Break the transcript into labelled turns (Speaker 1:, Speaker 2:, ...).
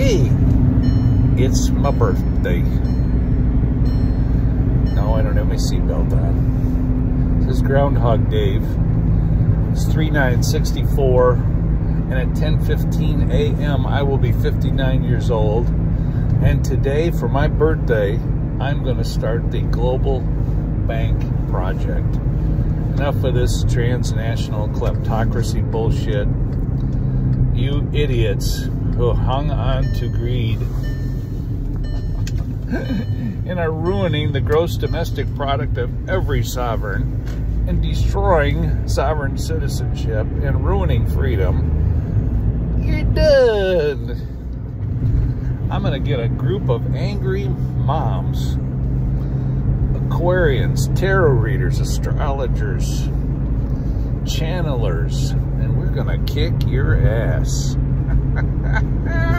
Speaker 1: Hey, it's my birthday. No, I don't have my seatbelt on. This is Groundhog Dave. It's 3964, and at 10:15 a.m. I will be 59 years old. And today, for my birthday, I'm going to start the Global Bank Project. Enough of this transnational kleptocracy bullshit. You idiots who hung on to greed and are ruining the gross domestic product of every sovereign and destroying sovereign citizenship and ruining freedom, you're done. I'm going to get a group of angry moms, Aquarians, tarot readers, astrologers, channelers, to kick your ass.